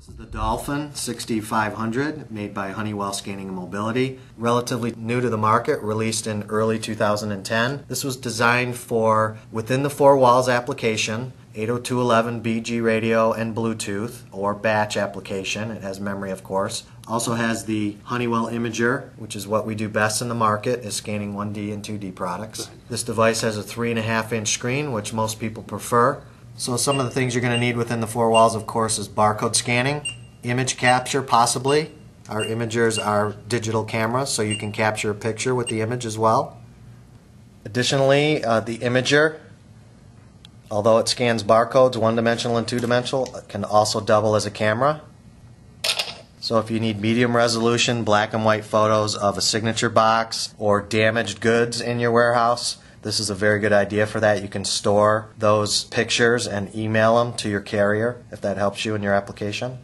This is the Dolphin 6500 made by Honeywell Scanning and Mobility. Relatively new to the market, released in early 2010. This was designed for within the four walls application, 802.11 BG radio and Bluetooth or batch application. It has memory, of course. Also has the Honeywell Imager, which is what we do best in the market, is scanning 1D and 2D products. This device has a three and a half inch screen, which most people prefer. So some of the things you're going to need within the four walls, of course, is barcode scanning, image capture, possibly. Our imagers are digital cameras, so you can capture a picture with the image as well. Additionally, uh, the imager, although it scans barcodes, one-dimensional and two-dimensional, can also double as a camera. So if you need medium resolution black and white photos of a signature box or damaged goods in your warehouse, this is a very good idea for that. You can store those pictures and email them to your carrier if that helps you in your application.